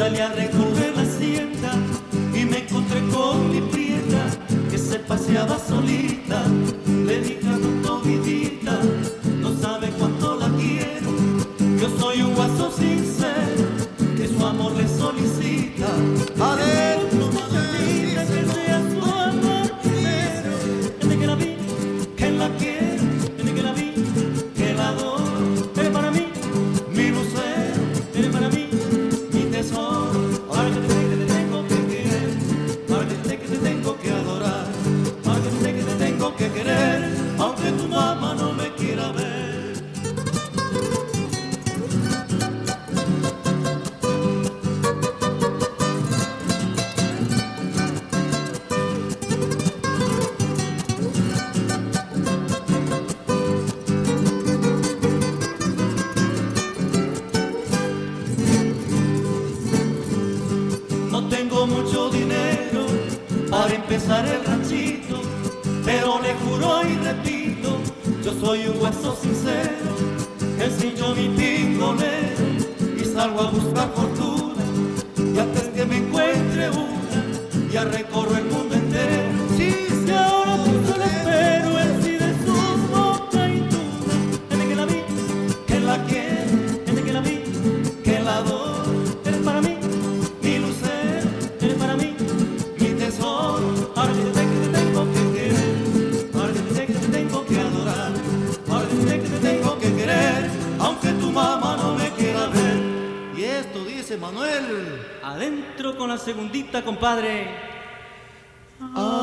Salí a recorrer la hacienda y me encontré con mi prieta que se paseaba solita. Le dije a mi no sabe cuánto la quiero. Yo soy un guaso que querer, aunque tu mamá no me quiera ver. No tengo mucho dinero para empezar el ranchito pero le juro y repito, yo soy un hueso sincero, enseño mi pingolero y salgo a buscar fortuna. Y antes que me encuentre una y a recordar Manuel? Adentro con la segundita, compadre. Ah.